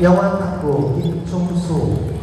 영환 탁구 김충수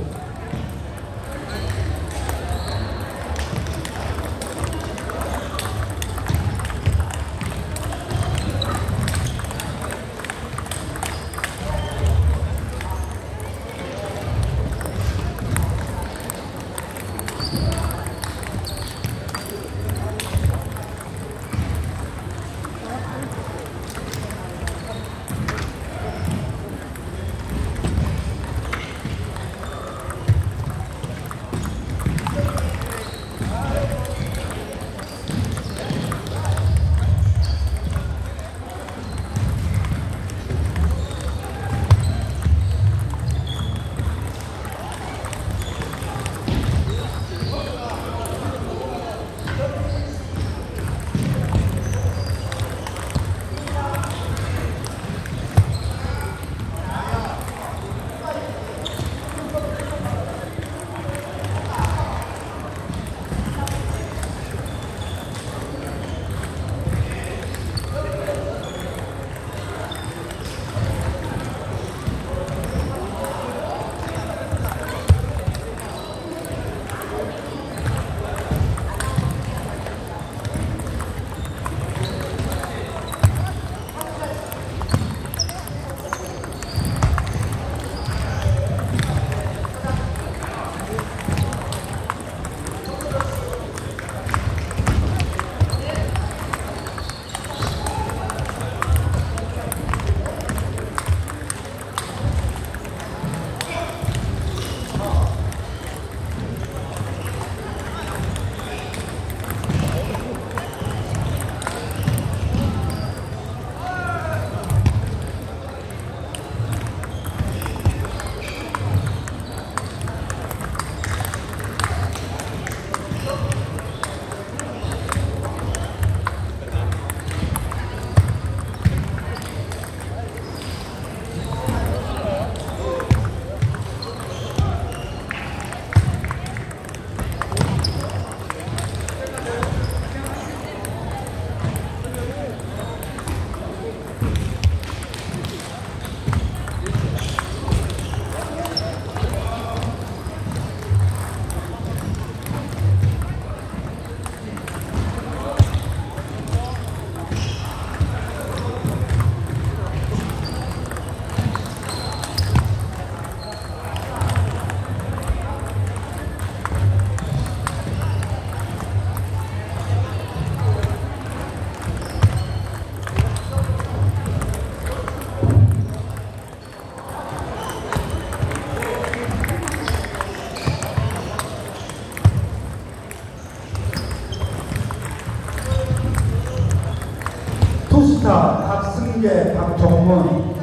박승재 박종문.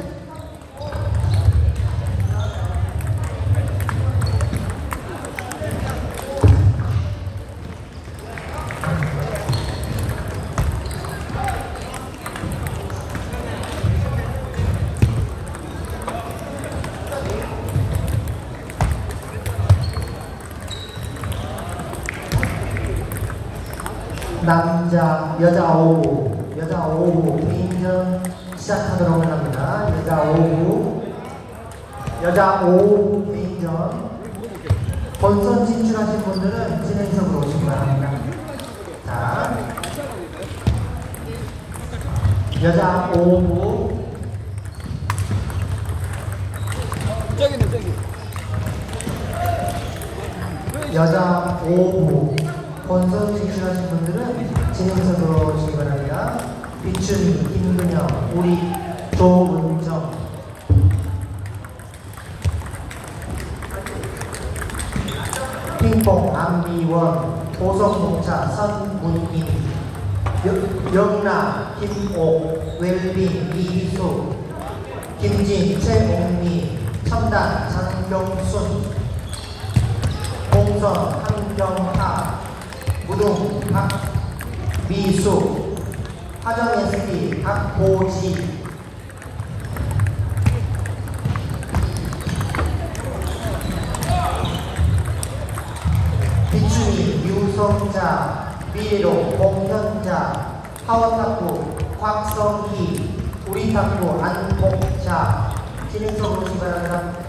남자 여자 5부 여자 5부 개인전 시작하도록 합니다. 여자 5부 여자 5부 개인전 본선 진출하신 분들은 진행석으로 오시기 바랍니다. 자 여자 5부 저기는 저기. 여자 5부 본선 진출하신 분들은 진행석으로 오시기 바랍니다. 비춘이, 김근영, 우리 조은정. 핑퐁, 안미원, 보성동차, 선문임, 여- 영나, 김옥, 웰빙, 이희수, 김진, 최옥미, 첨단, 장경순, 공선, 한경하, 무동, 박미수, 하정 SD, 박보지, 비춘이, 유성자, 미래로, 공현자, 하원탁구, 곽성희, 우리탁구, 안복자, 진행석으로 출발합니다.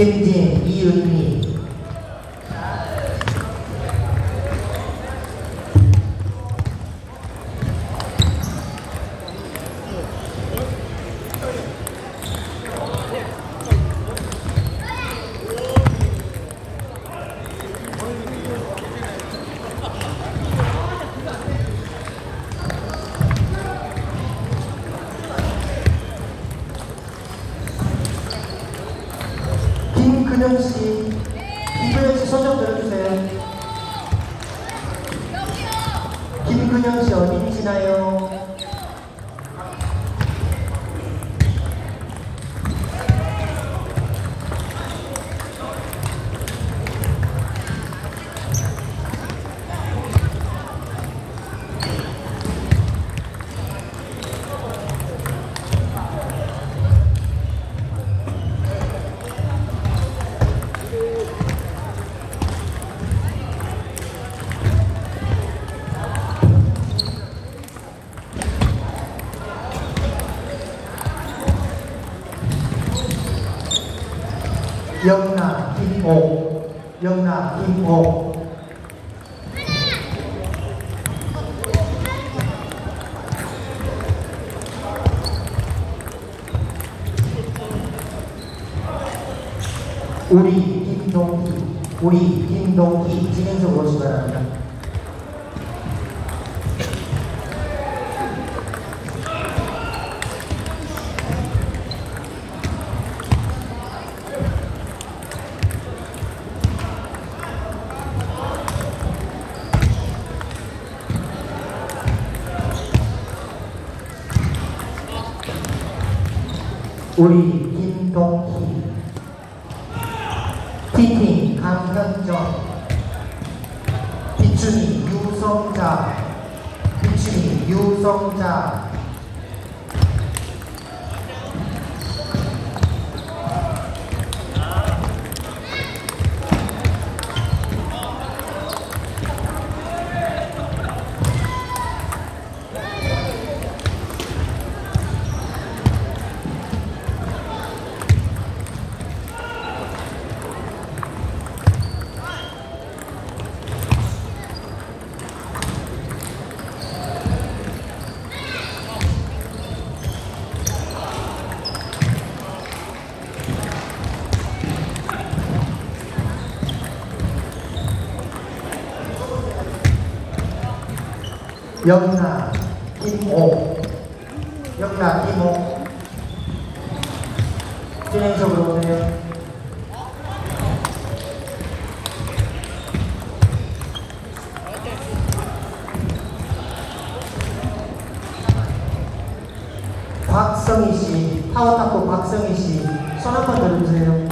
김진 이은 미 김근영 씨, 김근영 씨손좀 들어주세요. 김근영 씨 어디 계시나요? 김옥 영락 김옥 우리 김동희 우리 김동희 진행석으로 오시기 바랍니다. 40 영락 김옥 영락 김옥 진행석으로 오세요. 박성희 씨, 파워탁구 박성희 씨, 손 한번 들어주세요.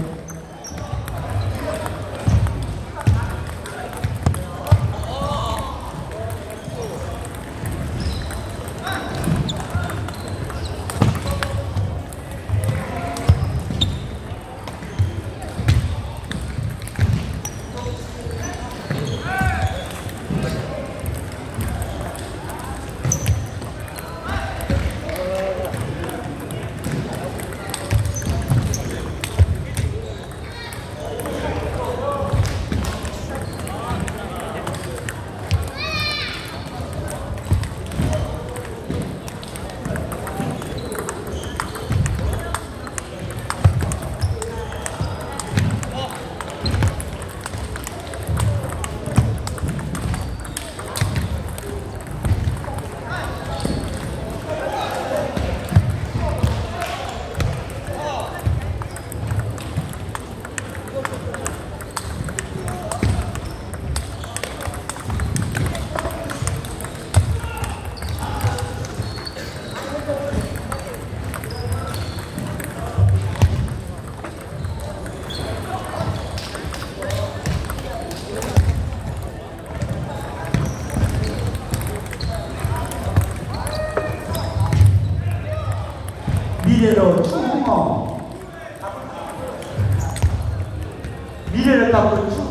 미래로 충어. 미래를 갖고 충어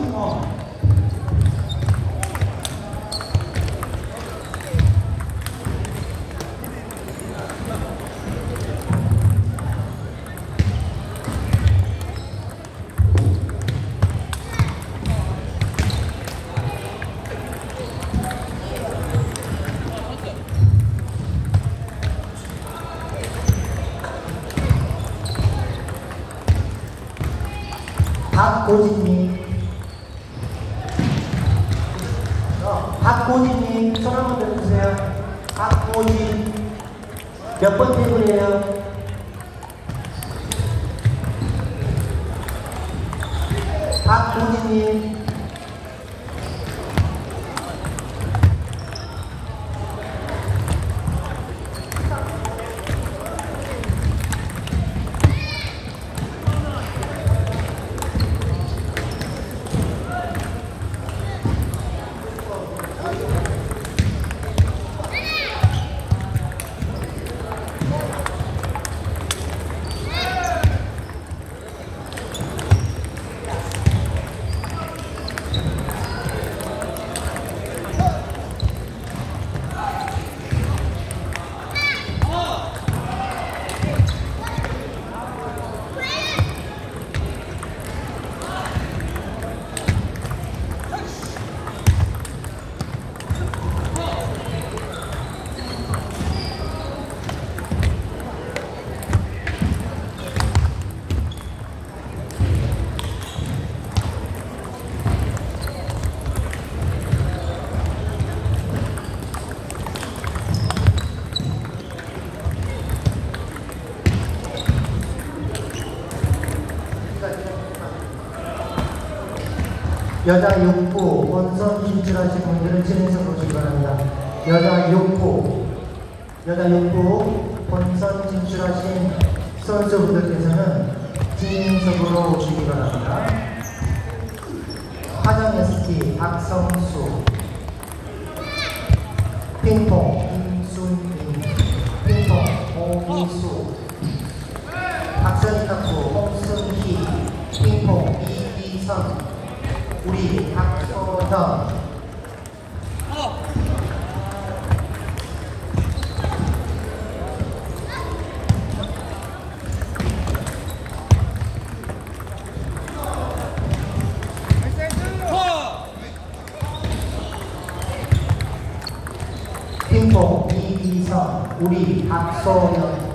어, 박고진님 손 한번 들어주세요 박고진 몇번 테이블이에요? 박고진님 여자 6부 본선 진출하신 분들은 진행서 보시기 바랍니다. 여자 6부 여자 6부 본선 진출하신 선수분들께서는 진행석으로 오시기 바랍니다. 화정 ST 박성수 핑퐁 임순인 핑퐁 오미수 박선희 탁구 홍승희 핑퐁 이기선 우리 박소정 핑퐁 이기선 우리 박소연.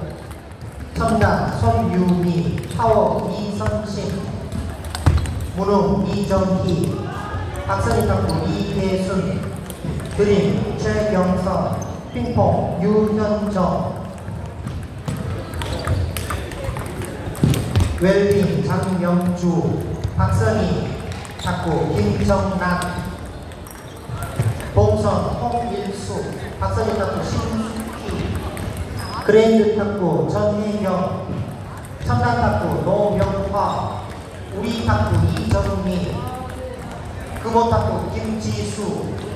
청담 손유미 파워 이선신 무능 이정희 탁구 이혜순 드림 최경선 핑퐁 유현정. 웰빙 장영주 박선희 탁구 김정남. 봉선 홍일수 박선희 탁구 신숙희. 그랜드 탁구 전혜경. 첨단 탁구 노명화. 우리 탁구 이정 미 금호 탁구 김지수